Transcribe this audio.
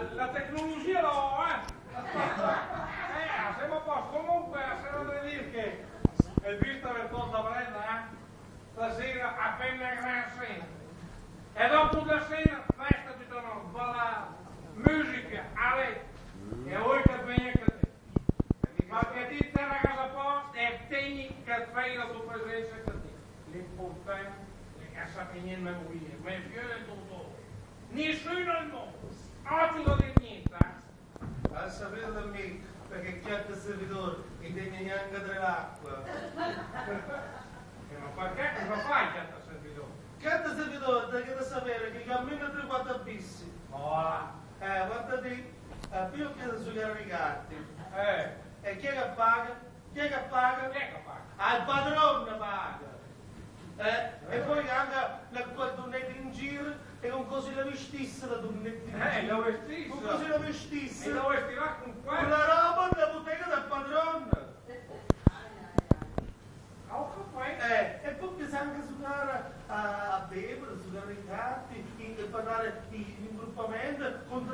a tecnologia no, eh? eh, siamo a posto. Comunque, se non devi dire que é vista per tutta Brenda, stasera appena grassi. E dopo la sera, festa di tono, balla, musica, alle, e voi che que tem. che ter la casa posta é tieni che que la tua que che ti. L'importante è che sappiamo niente, ma è più di tutto. Oggi lo dico niente. eh. A sapere da me, perché chi ha il servitore e tiene neanche dell'acqua. E ma perché cosa fai che ti servitore? Chi ha il servitore deve sapere che cammina 3-4 bissi. Ora. Eh, guarda te, a più che sugli caricati. Eh, E chi è che paga? Chi è che paga? che è che fai? Al padrone paga. Eh? E poi anche la tua donnetta in giro e con così la vestisse la Con cosa justiça, vestisse? E lo com con quella Con la roba da bottega del padrone. Eh, e poi bisogna anche suonare a, a bevere, suonare i tratti, parlare para dar in gruppamento, con